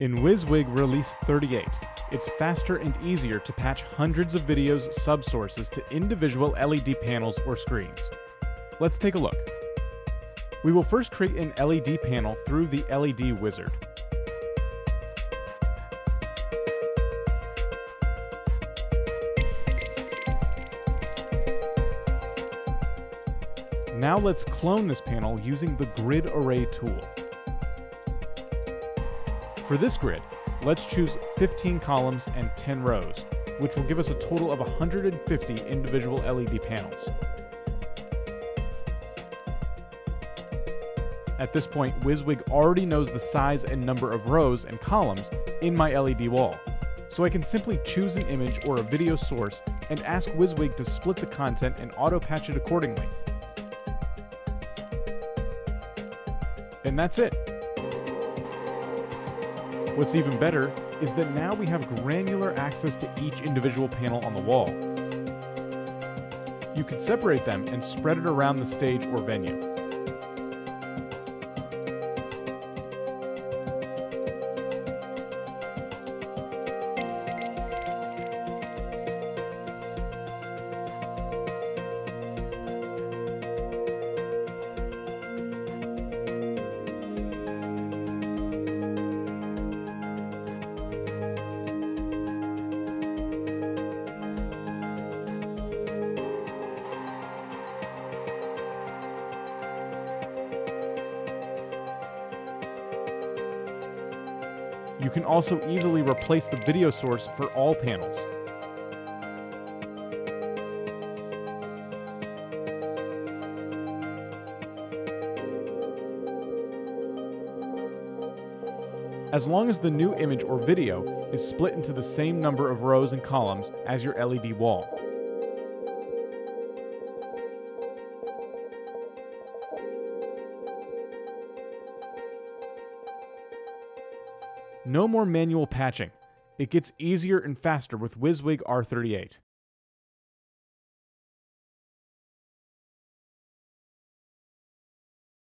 In WYSIWYG Release 38, it's faster and easier to patch hundreds of videos subsources to individual LED panels or screens. Let's take a look. We will first create an LED panel through the LED wizard. Now let's clone this panel using the Grid Array tool. For this grid, let's choose 15 columns and 10 rows, which will give us a total of 150 individual LED panels. At this point, WYSIWYG already knows the size and number of rows and columns in my LED wall, so I can simply choose an image or a video source and ask WYSIWYG to split the content and auto-patch it accordingly. And that's it. What's even better is that now we have granular access to each individual panel on the wall. You can separate them and spread it around the stage or venue. You can also easily replace the video source for all panels. As long as the new image or video is split into the same number of rows and columns as your LED wall. No more manual patching. It gets easier and faster with WYSIWYG R38.